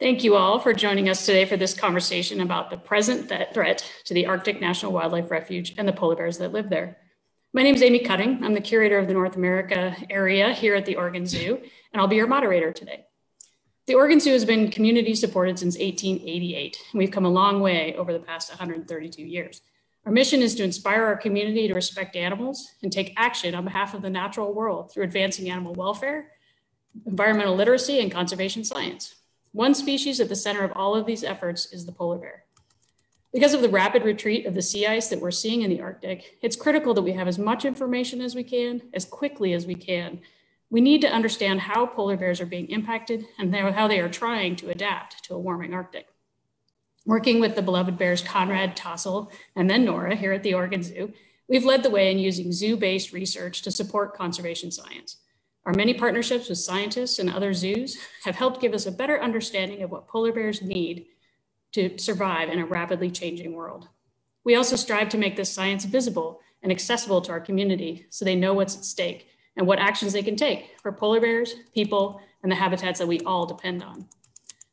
Thank you all for joining us today for this conversation about the present threat to the Arctic National Wildlife Refuge and the polar bears that live there. My name is Amy Cutting. I'm the curator of the North America area here at the Oregon Zoo, and I'll be your moderator today. The Oregon Zoo has been community supported since 1888, and we've come a long way over the past 132 years. Our mission is to inspire our community to respect animals and take action on behalf of the natural world through advancing animal welfare, environmental literacy, and conservation science. One species at the center of all of these efforts is the polar bear. Because of the rapid retreat of the sea ice that we're seeing in the Arctic, it's critical that we have as much information as we can, as quickly as we can. We need to understand how polar bears are being impacted and how they are trying to adapt to a warming Arctic. Working with the beloved bears Conrad, Tasul, and then Nora here at the Oregon Zoo, we've led the way in using zoo-based research to support conservation science. Our many partnerships with scientists and other zoos have helped give us a better understanding of what polar bears need to survive in a rapidly changing world. We also strive to make this science visible and accessible to our community so they know what's at stake and what actions they can take for polar bears, people, and the habitats that we all depend on.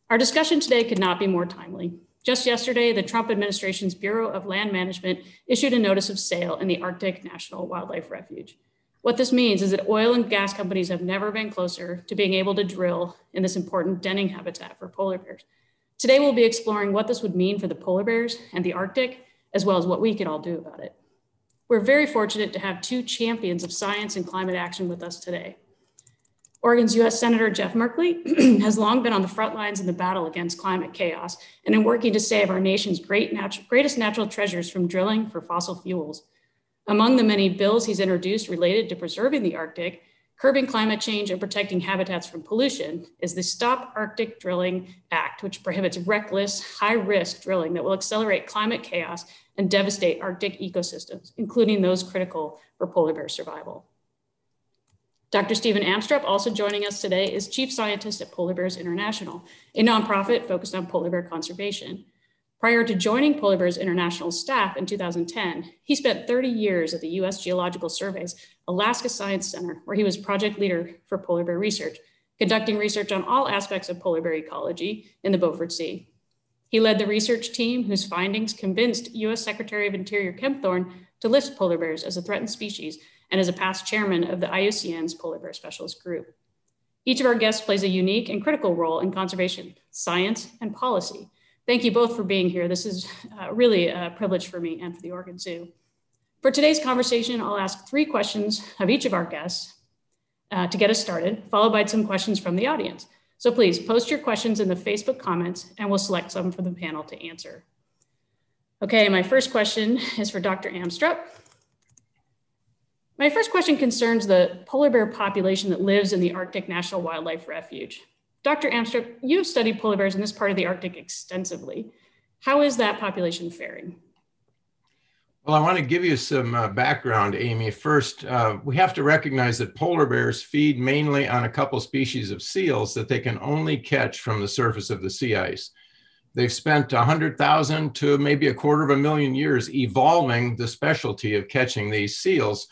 Our discussion today could not be more timely. Just yesterday, the Trump administration's Bureau of Land Management issued a notice of sale in the Arctic National Wildlife Refuge. What this means is that oil and gas companies have never been closer to being able to drill in this important denning habitat for polar bears. Today, we'll be exploring what this would mean for the polar bears and the Arctic, as well as what we can all do about it. We're very fortunate to have two champions of science and climate action with us today. Oregon's US Senator Jeff Merkley has long been on the front lines in the battle against climate chaos and in working to save our nation's great natu greatest natural treasures from drilling for fossil fuels. Among the many bills he's introduced related to preserving the Arctic, curbing climate change and protecting habitats from pollution is the Stop Arctic Drilling Act, which prohibits reckless, high risk drilling that will accelerate climate chaos and devastate Arctic ecosystems, including those critical for polar bear survival. Dr. Steven Amstrup, also joining us today, is Chief Scientist at Polar Bears International, a nonprofit focused on polar bear conservation. Prior to joining Polar Bears International staff in 2010, he spent 30 years at the US Geological Survey's Alaska Science Center, where he was project leader for polar bear research, conducting research on all aspects of polar bear ecology in the Beaufort Sea. He led the research team whose findings convinced US Secretary of Interior Kempthorne to list polar bears as a threatened species and is a past chairman of the IUCN's Polar Bear Specialist Group. Each of our guests plays a unique and critical role in conservation, science, and policy, Thank you both for being here. This is uh, really a privilege for me and for the Oregon Zoo. For today's conversation, I'll ask three questions of each of our guests uh, to get us started, followed by some questions from the audience. So please post your questions in the Facebook comments and we'll select some for the panel to answer. Okay, my first question is for Dr. Amstrup. My first question concerns the polar bear population that lives in the Arctic National Wildlife Refuge. Dr. Amstrup, you have studied polar bears in this part of the Arctic extensively. How is that population faring? Well, I want to give you some uh, background, Amy. First, uh, we have to recognize that polar bears feed mainly on a couple species of seals that they can only catch from the surface of the sea ice. They've spent 100,000 to maybe a quarter of a million years evolving the specialty of catching these seals.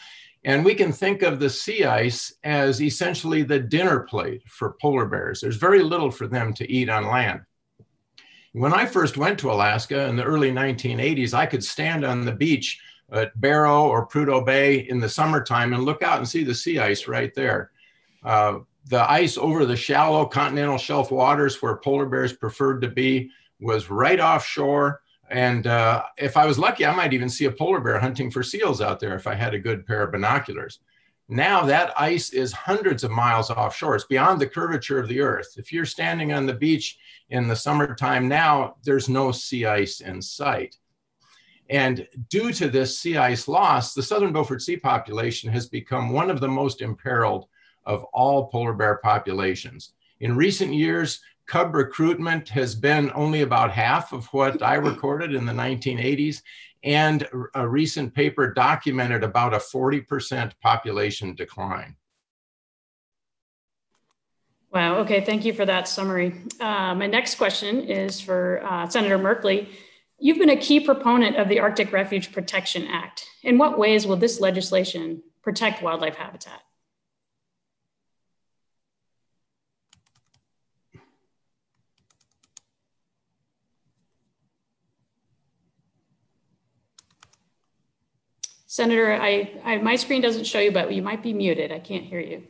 And we can think of the sea ice as essentially the dinner plate for polar bears. There's very little for them to eat on land. When I first went to Alaska in the early 1980s, I could stand on the beach at Barrow or Prudhoe Bay in the summertime and look out and see the sea ice right there. Uh, the ice over the shallow continental shelf waters where polar bears preferred to be was right offshore and uh, if I was lucky, I might even see a polar bear hunting for seals out there if I had a good pair of binoculars. Now that ice is hundreds of miles offshore. It's beyond the curvature of the earth. If you're standing on the beach in the summertime now, there's no sea ice in sight. And due to this sea ice loss, the southern Beaufort Sea population has become one of the most imperiled of all polar bear populations. In recent years, cub recruitment has been only about half of what I recorded in the 1980s. And a recent paper documented about a 40% population decline. Wow, okay, thank you for that summary. Uh, my next question is for uh, Senator Merkley. You've been a key proponent of the Arctic Refuge Protection Act. In what ways will this legislation protect wildlife habitat? Senator, I, I, my screen doesn't show you, but you might be muted. I can't hear you.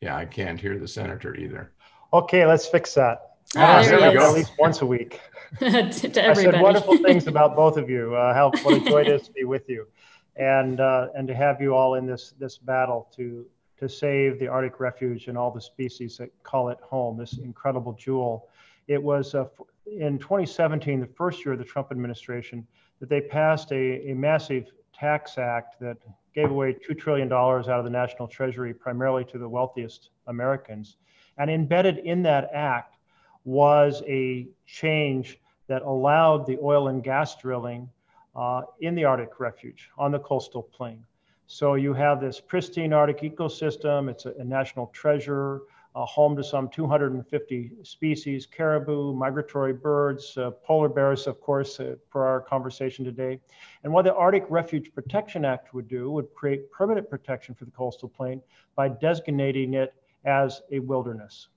Yeah, I can't hear the senator either. Okay, let's fix that. Ah, there we go. At least once a week. to, to I said wonderful things about both of you. Uh, how what a joy it is to be with you, and uh, and to have you all in this this battle to to save the Arctic refuge and all the species that call it home. This incredible jewel. It was uh, in 2017, the first year of the Trump administration, that they passed a, a massive tax act that gave away $2 trillion out of the national treasury, primarily to the wealthiest Americans. And embedded in that act was a change that allowed the oil and gas drilling uh, in the Arctic refuge on the coastal plain. So you have this pristine Arctic ecosystem, it's a, a national treasure, uh, home to some 250 species, caribou, migratory birds, uh, polar bears, of course, uh, for our conversation today. And what the Arctic Refuge Protection Act would do would create permanent protection for the coastal plain by designating it as a wilderness.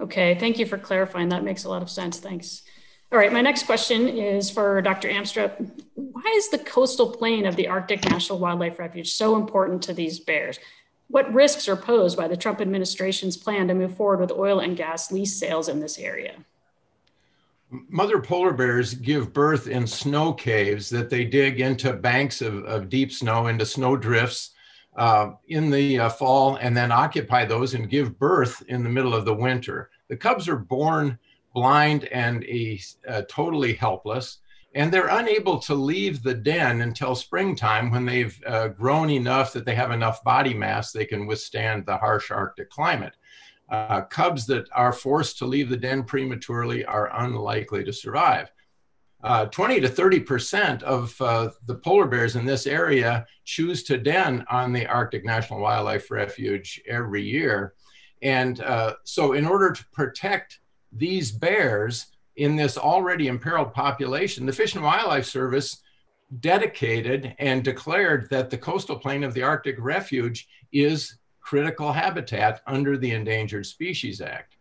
Okay, thank you for clarifying. That makes a lot of sense. Thanks. All right, my next question is for Dr. Amstrup. Why is the coastal plain of the Arctic National Wildlife Refuge so important to these bears? What risks are posed by the Trump administration's plan to move forward with oil and gas lease sales in this area? Mother polar bears give birth in snow caves that they dig into banks of, of deep snow, into snow drifts uh, in the uh, fall, and then occupy those and give birth in the middle of the winter. The cubs are born blind and a, uh, totally helpless. And they're unable to leave the den until springtime when they've uh, grown enough that they have enough body mass they can withstand the harsh Arctic climate. Uh, cubs that are forced to leave the den prematurely are unlikely to survive. Uh, 20 to 30 percent of uh, the polar bears in this area choose to den on the Arctic National Wildlife Refuge every year. And uh, so, in order to protect these bears in this already imperiled population, the Fish and Wildlife Service dedicated and declared that the coastal plain of the Arctic Refuge is critical habitat under the Endangered Species Act.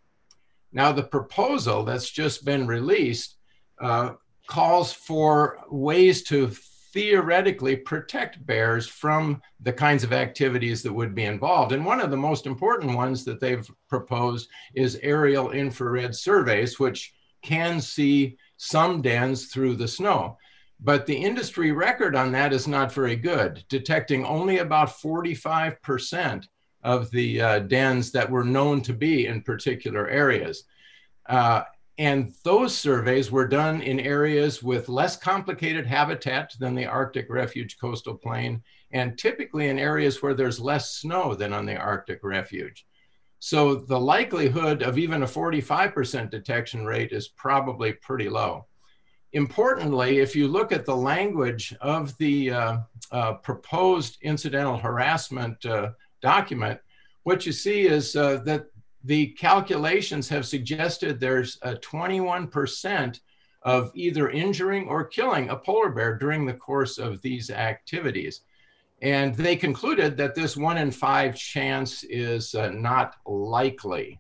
Now, the proposal that's just been released uh, calls for ways to theoretically protect bears from the kinds of activities that would be involved. And one of the most important ones that they've proposed is aerial infrared surveys, which can see some dens through the snow. But the industry record on that is not very good, detecting only about 45% of the uh, dens that were known to be in particular areas. Uh, and those surveys were done in areas with less complicated habitat than the Arctic Refuge coastal plain, and typically in areas where there's less snow than on the Arctic Refuge. So the likelihood of even a 45% detection rate is probably pretty low. Importantly, if you look at the language of the uh, uh, proposed incidental harassment uh, document, what you see is uh, that the calculations have suggested there's a 21% of either injuring or killing a polar bear during the course of these activities. And they concluded that this one in five chance is uh, not likely.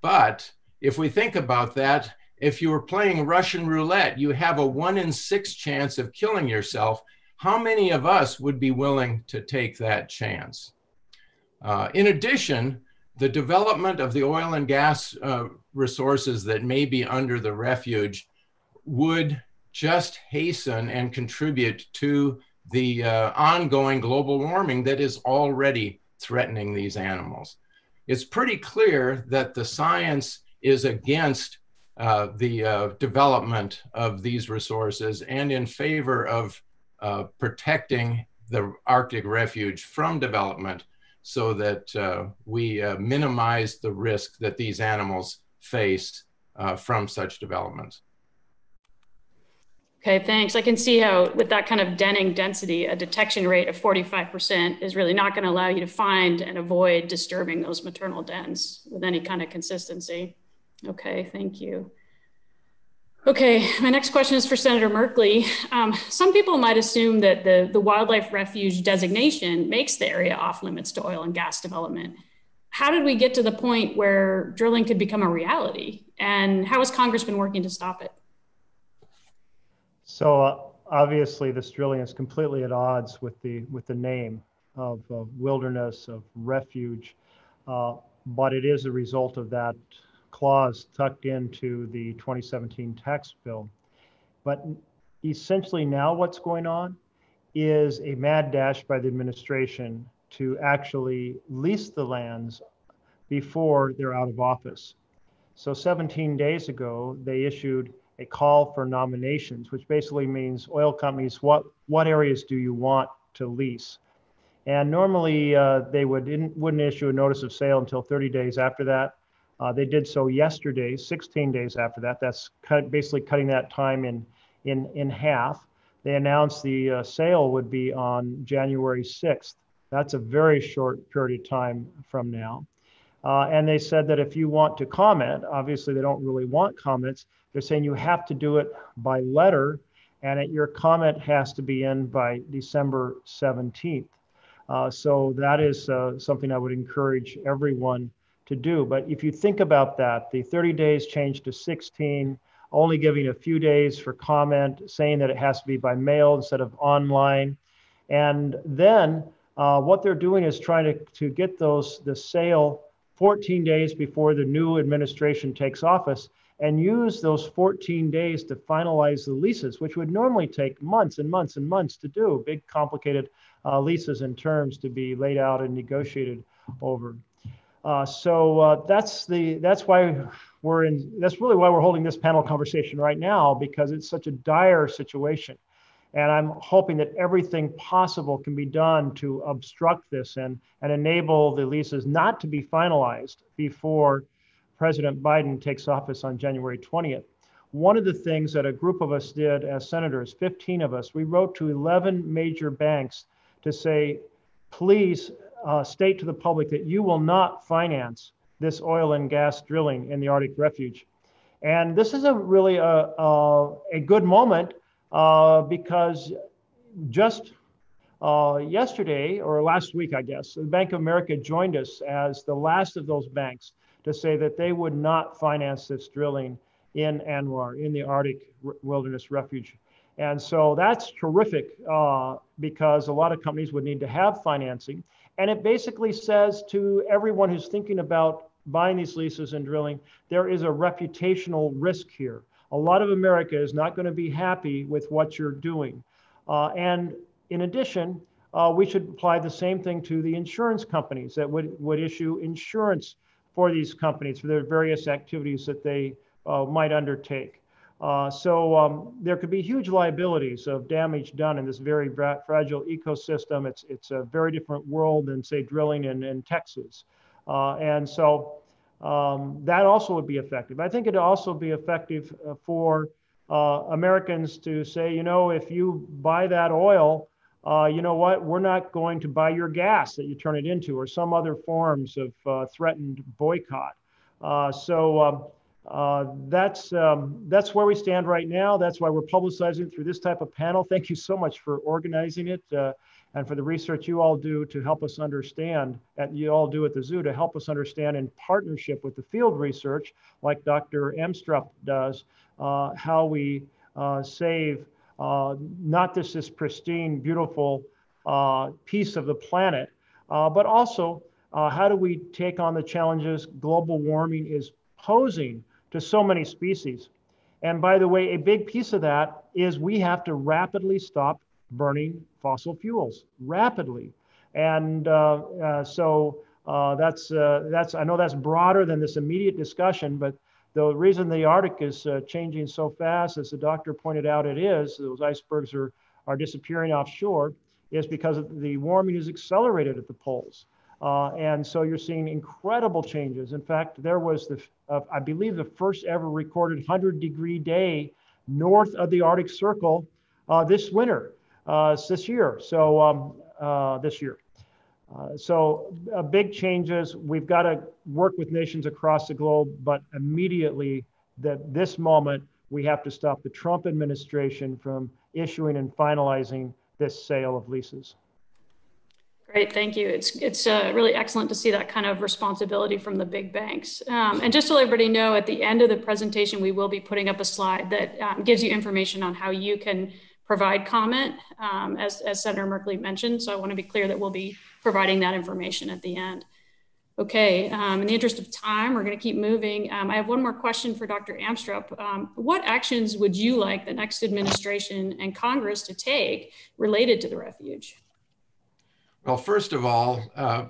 But if we think about that, if you were playing Russian roulette, you have a one in six chance of killing yourself. How many of us would be willing to take that chance? Uh, in addition, the development of the oil and gas uh, resources that may be under the refuge would just hasten and contribute to the uh, ongoing global warming that is already threatening these animals. It's pretty clear that the science is against uh, the uh, development of these resources and in favor of uh, protecting the Arctic refuge from development so that uh, we uh, minimize the risk that these animals face from such developments. Okay, thanks. I can see how with that kind of denning density, a detection rate of 45% is really not going to allow you to find and avoid disturbing those maternal dens with any kind of consistency. Okay, thank you. Okay, my next question is for Senator Merkley. Um, some people might assume that the, the wildlife refuge designation makes the area off limits to oil and gas development. How did we get to the point where drilling could become a reality? And how has Congress been working to stop it? So uh, obviously, this drilling is completely at odds with the with the name of, of wilderness of refuge, uh, but it is a result of that clause tucked into the 2017 tax bill. But essentially, now what's going on is a mad dash by the administration to actually lease the lands before they're out of office. So 17 days ago, they issued a call for nominations, which basically means oil companies, what, what areas do you want to lease? And normally uh, they would in, wouldn't issue a notice of sale until 30 days after that. Uh, they did so yesterday, 16 days after that. That's cut, basically cutting that time in, in, in half. They announced the uh, sale would be on January 6th. That's a very short period of time from now. Uh, and they said that if you want to comment, obviously they don't really want comments. They're saying you have to do it by letter, and it, your comment has to be in by December 17th. Uh, so that is uh, something I would encourage everyone to do. But if you think about that, the 30 days changed to 16, only giving a few days for comment, saying that it has to be by mail instead of online. And then uh, what they're doing is trying to, to get those the sale 14 days before the new administration takes office and use those 14 days to finalize the leases, which would normally take months and months and months to do, big complicated uh, leases and terms to be laid out and negotiated over. Uh, so uh, that's the that's why we're in that's really why we're holding this panel conversation right now because it's such a dire situation and I'm hoping that everything possible can be done to obstruct this and, and enable the leases not to be finalized before President Biden takes office on January 20th. One of the things that a group of us did as senators, 15 of us, we wrote to 11 major banks to say, please uh, state to the public that you will not finance this oil and gas drilling in the Arctic Refuge. And this is a really a, a, a good moment uh, because just uh, yesterday or last week, I guess, the Bank of America joined us as the last of those banks to say that they would not finance this drilling in ANWR, in the Arctic Wilderness Refuge. And so that's terrific uh, because a lot of companies would need to have financing. And it basically says to everyone who's thinking about buying these leases and drilling, there is a reputational risk here a lot of America is not going to be happy with what you're doing. Uh, and in addition, uh, we should apply the same thing to the insurance companies that would, would issue insurance for these companies for their various activities that they uh, might undertake. Uh, so um, there could be huge liabilities of damage done in this very fra- fragile ecosystem. It's, it's a very different world than, say, drilling in, in Texas. Uh, and so um, that also would be effective. I think it'd also be effective uh, for uh, Americans to say, you know, if you buy that oil, uh, you know what, we're not going to buy your gas that you turn it into, or some other forms of uh, threatened boycott. Uh, so um, uh, that's um, that's where we stand right now. That's why we're publicizing through this type of panel. Thank you so much for organizing it and for the research you all do to help us understand, and you all do at the zoo to help us understand in partnership with the field research, like Dr. Amstrup does, uh, how we uh, save uh, not just this pristine, beautiful uh, piece of the planet, uh, but also how do we take on the challenges global warming is posing to so many species. And by the way, a big piece of that is we have to rapidly stop burning fossil fuels rapidly. And uh, uh, so uh, that's, that's, I know that's broader than this immediate discussion, but the reason the Arctic is changing so fast, as the doctor pointed out, it is, those icebergs are, are disappearing offshore, is because the warming is accelerated at the poles. Uh, and so you're seeing incredible changes. In fact, there was the, uh, I believe, the first ever recorded 100 degree day north of the Arctic Circle uh, this winter this year. So um, uh, this year. Uh, so uh, big changes. We've got to work with nations across the globe, but immediately, that this moment, we have to stop the Trump administration from issuing and finalizing this sale of leases. Great, thank you. It's it's uh, really excellent to see that kind of responsibility from the big banks. Um, and just to let everybody know, at the end of the presentation, we will be putting up a slide that um, gives you information on how you can provide comment, um, as, as Senator Merkley mentioned. So I want to be clear that we'll be providing that information at the end. Okay, um, in the interest of time, we're going to keep moving. Um, I have one more question for Dr. Amstrup. Um, what actions would you like the next administration and Congress to take related to the refuge? Well, first of all, uh,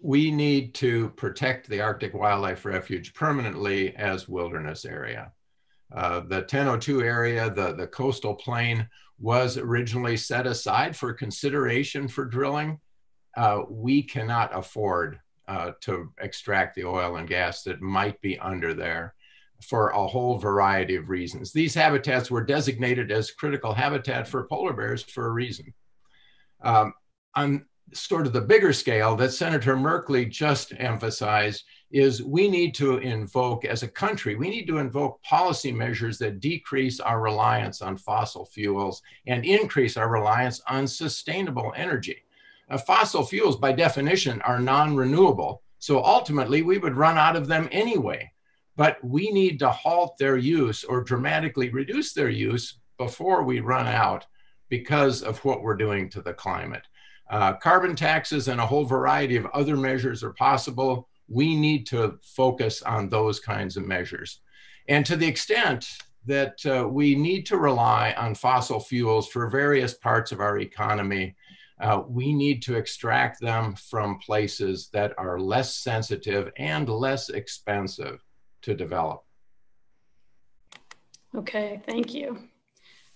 we need to protect the Arctic Wildlife Refuge permanently as wilderness area. Uh, the 1002 area, the, the coastal plain, was originally set aside for consideration for drilling. Uh, we cannot afford uh, to extract the oil and gas that might be under there for a whole variety of reasons. These habitats were designated as critical habitat for polar bears for a reason. Um, on sort of the bigger scale that Senator Merkley just emphasized is we need to invoke, as a country, we need to invoke policy measures that decrease our reliance on fossil fuels and increase our reliance on sustainable energy. Fossil fuels, by definition, are non renewable. So ultimately, we would run out of them anyway. But we need to halt their use or dramatically reduce their use before we run out because of what we're doing to the climate. Uh, carbon taxes and a whole variety of other measures are possible. We need to focus on those kinds of measures. And to the extent that uh, we need to rely on fossil fuels for various parts of our economy, uh, we need to extract them from places that are less sensitive and less expensive to develop. Okay, thank you.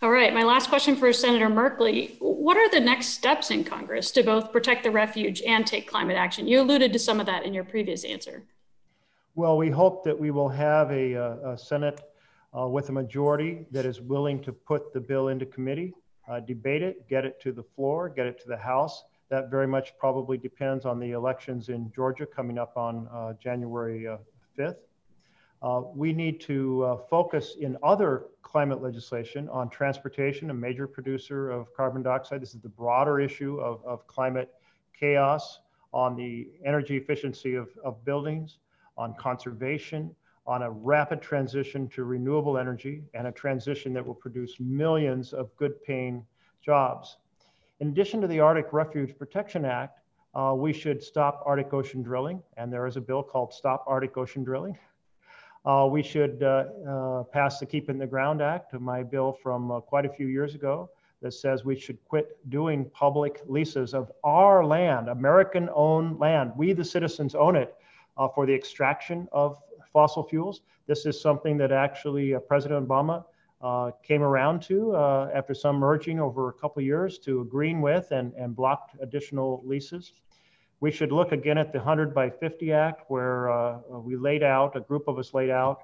All right, my last question for Senator Merkley. What are the next steps in Congress to both protect the refuge and take climate action? You alluded to some of that in your previous answer. Well, we hope that we will have a, a Senate uh, with a majority that is willing to put the bill into committee, uh, debate it, get it to the floor, get it to the House. That very much probably depends on the elections in Georgia coming up on uh, January 5th. Uh, we need to uh, focus in other climate legislation on transportation, a major producer of carbon dioxide. This is the broader issue of, of climate chaos, on the energy efficiency of, of buildings, on conservation, on a rapid transition to renewable energy, and a transition that will produce millions of good paying jobs. In addition to the Arctic Refuge Protection Act, uh, we should stop Arctic ocean drilling, and there is a bill called Stop Arctic Ocean Drilling. Uh, we should uh, uh, pass the Keep in the Ground Act, my bill from uh, quite a few years ago, that says we should quit doing public leases of our land, American owned land. We, the citizens, own it uh, for the extraction of fossil fuels. This is something that actually uh, President Obama came around to after some merging over a couple years to agreeing with and, and blocked additional leases. We should look again at the 100 by 50 Act, where uh, we laid out, a group of us laid out,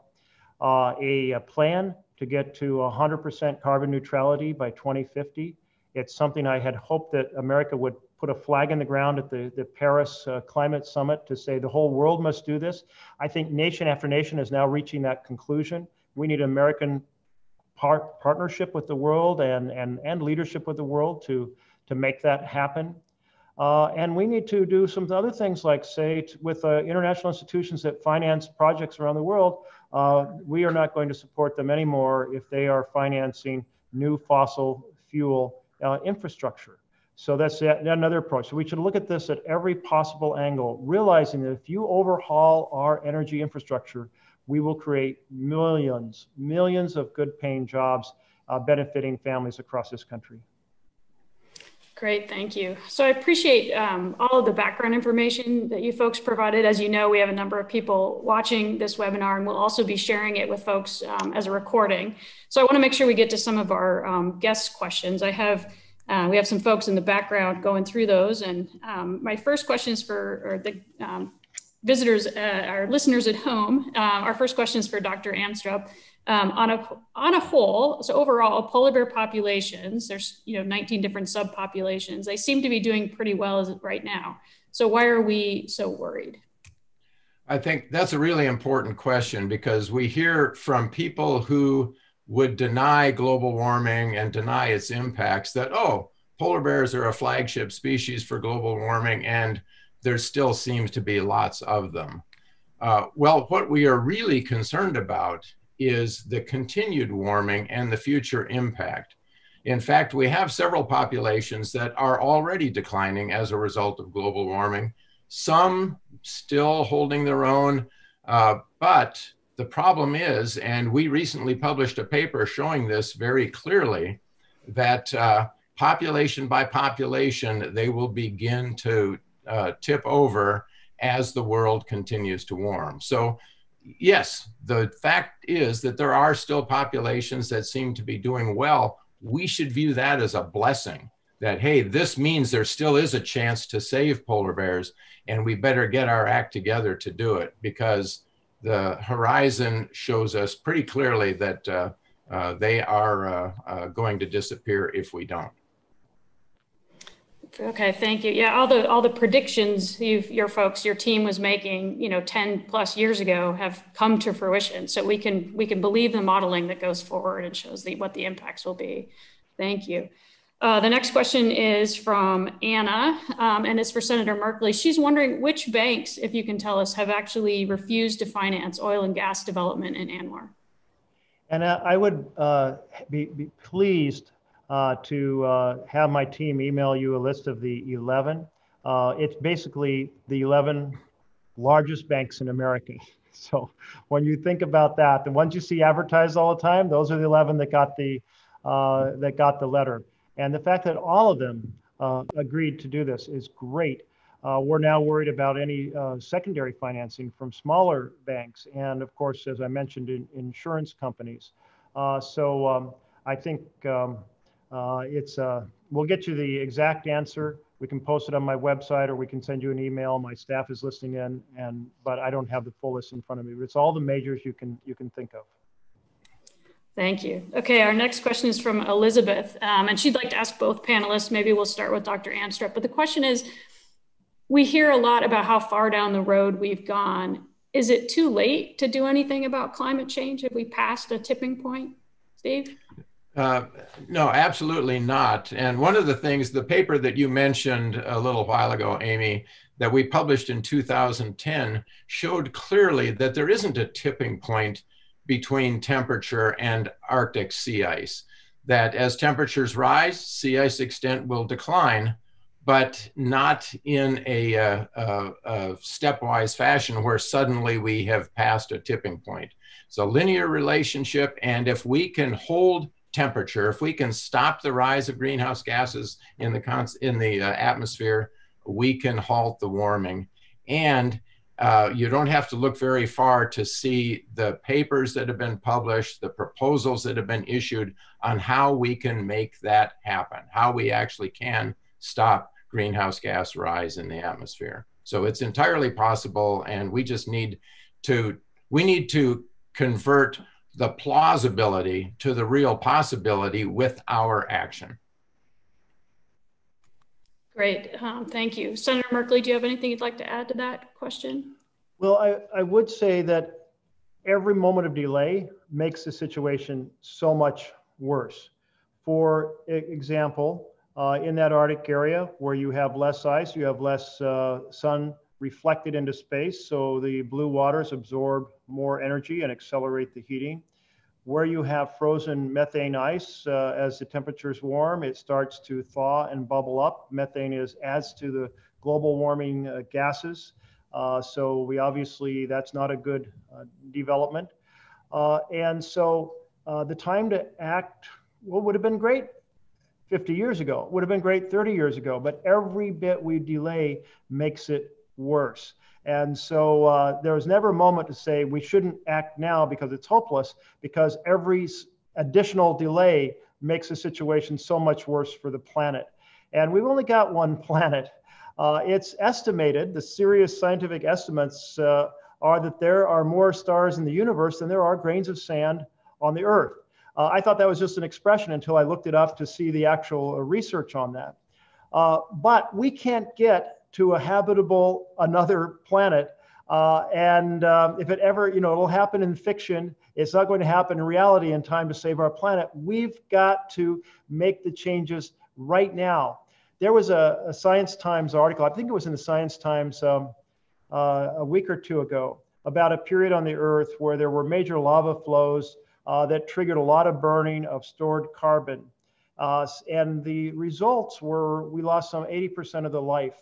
uh, a, a, plan to get to 100% carbon neutrality by 2050. It's something I had hoped that America would put a flag in the ground at the, the Paris uh, Climate Summit to say the whole world must do this. I think nation after nation is now reaching that conclusion. We need American par- partnership with the world and, and, and leadership with the world to, to make that happen. Uh, and we need to do some other things like say with uh, international institutions that finance projects around the world, uh, we are not going to support them anymore if they are financing new fossil fuel uh, infrastructure. So that's another approach. So we should look at this at every possible angle, realizing that if you overhaul our energy infrastructure, we will create millions, millions of good paying jobs uh, benefiting families across this country. Great, thank you. So I appreciate um, all of the background information that you folks provided. As you know, we have a number of people watching this webinar and we'll also be sharing it with folks um, as a recording. So I wanna make sure we get to some of our um, guest questions. I have, uh, we have some folks in the background going through those. And um, my first question is for the um, visitors, uh, our listeners at home. Uh, our first question is for Dr. Amstrup. Um, on a on a whole, so overall, polar bear populations, there's you know 19 different subpopulations. They seem to be doing pretty well as right now. So why are we so worried? I think that's a really important question because we hear from people who would deny global warming and deny its impacts that oh polar bears are a flagship species for global warming, and there still seems to be lots of them. Uh, well, what we are really concerned about is the continued warming and the future impact. In fact, we have several populations that are already declining as a result of global warming, some still holding their own, uh, but the problem is, and we recently published a paper showing this very clearly, that uh, population by population, they will begin to uh, tip over as the world continues to warm. So, yes, the fact is that there are still populations that seem to be doing well. We should view that as a blessing that, hey, this means there still is a chance to save polar bears, and we better get our act together to do it because the horizon shows us pretty clearly that uh, uh, they are uh, uh, going to disappear if we don't. Okay, thank you. Yeah, all the all the predictions your folks, your team was making, you know, 10 plus years ago have come to fruition. So we can we can believe the modeling that goes forward and shows the, what the impacts will be. Thank you. Uh, the next question is from Anna, um, and it's for Senator Merkley. She's wondering which banks, if you can tell us, have actually refused to finance oil and gas development in ANWR. And uh, I would uh, be, be, pleased uh, to uh, have my team email you a list of the 11. Uh, it's basically the 11 largest banks in America. So when you think about that, the ones you see advertised all the time, those are the 11 that got the that got the letter. And the fact that all of them uh, agreed to do this is great. Uh, we're now worried about any uh, secondary financing from smaller banks and, of course, as I mentioned, in, insurance companies. Uh, so um, I think um, uh, it's, uh, we'll get you the exact answer. We can post it on my website or we can send you an email. My staff is listening in, and but I don't have the full list in front of me. But it's all the majors you can you can think of. Thank you. Okay, our next question is from Elizabeth, um, and she'd like to ask both panelists. Maybe we'll start with Dr. Amstrup. But the question is, we hear a lot about how far down the road we've gone. Is it too late to do anything about climate change? Have we passed a tipping point, Steve? Uh, no, absolutely not. And one of the things, the paper that you mentioned a little while ago, Amy, that we published in 2010 showed clearly that there isn't a tipping point between temperature and Arctic sea ice. That as temperatures rise, sea ice extent will decline, but not in a, a, a, a stepwise fashion where suddenly we have passed a tipping point. It's a linear relationship, and if we can hold temperature, if we can stop the rise of greenhouse gases in the, in the uh, atmosphere, we can halt the warming. And uh, you don't have to look very far to see the papers that have been published, the proposals that have been issued on how we can make that happen, how we actually can stop greenhouse gas rise in the atmosphere. So it's entirely possible, and we just need to we need to convert the plausibility to the real possibility with our action. Great, um, thank you. Senator Merkley, do you have anything you'd like to add to that question? Well, I, I would say that every moment of delay makes the situation so much worse. For example, uh, in that Arctic area where you have less ice, you have less uh, sun reflected into space, so the blue waters absorb more energy and accelerate the heating. Where you have frozen methane ice, uh, as the temperatures warm, it starts to thaw and bubble up. Methane is adds to the global warming uh, gases. Uh, so we obviously, that's not a good uh, development. Uh, and so uh, the time to act well, would have been great 50 years ago, would have been great 30 years ago, but every bit we delay makes it worse. And so uh, there was never a moment to say we shouldn't act now because it's hopeless, because every additional delay makes the situation so much worse for the planet. And we've only got one planet. Uh, it's estimated, the serious scientific estimates uh, are that there are more stars in the universe than there are grains of sand on the Earth. Uh, I thought that was just an expression until I looked it up to see the actual uh, research on that. Uh, but we can't get to a habitable another planet. Uh, and um, if it ever, you know, it'll happen in fiction. It's not going to happen in reality in time to save our planet. We've got to make the changes right now. There was a, a Science Times article, I think it was in the Science Times um, uh, a week or two ago, about a period on the Earth where there were major lava flows uh, that triggered a lot of burning of stored carbon. Uh, and the results were we lost some 80% of the life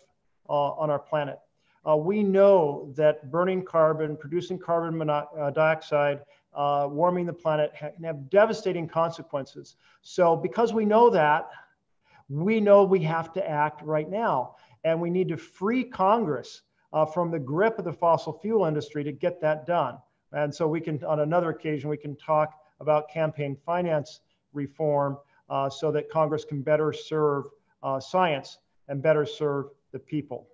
on our planet. Uh, we know that burning carbon, producing carbon uh, dioxide, uh, warming the planet can have devastating consequences. So, because we know that, we know we have to act right now. And we need to free Congress uh, from the grip of the fossil fuel industry to get that done. And so, we can, on another occasion, we can talk about campaign finance reform uh, so that Congress can better serve uh, science and better serve the people.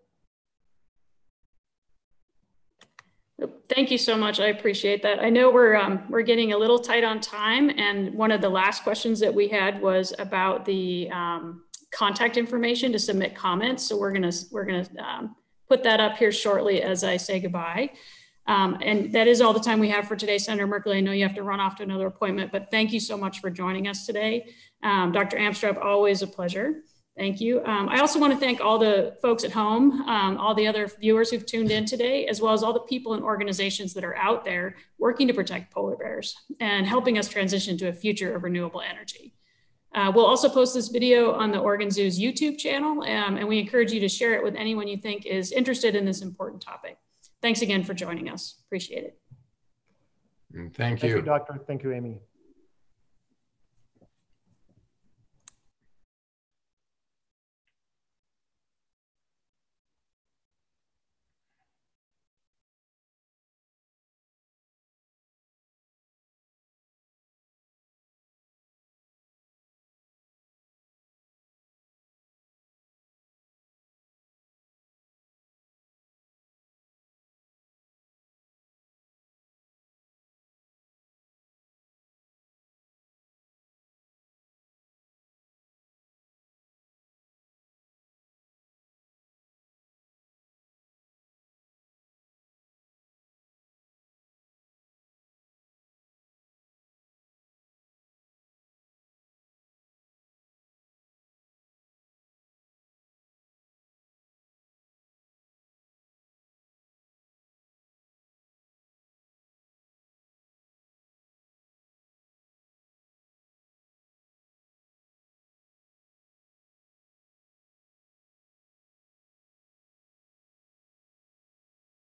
Thank you so much. I appreciate that. I know we're um, we're getting a little tight on time, and one of the last questions that we had was about the um, contact information to submit comments. So we're gonna we're gonna um, put that up here shortly as I say goodbye. Um, and that is all the time we have for today, Senator Merkley. I know you have to run off to another appointment, but thank you so much for joining us today. Um, Dr. Amstrup, always a pleasure. Thank you. Um, I also want to thank all the folks at home, um, all the other viewers who've tuned in today, as well as all the people and organizations that are out there working to protect polar bears and helping us transition to a future of renewable energy. Uh, we'll also post this video on the Oregon Zoo's YouTube channel, um, and we encourage you to share it with anyone you think is interested in this important topic. Thanks again for joining us. Appreciate it. Thank you. Thank you, Doctor. Thank you, Amy.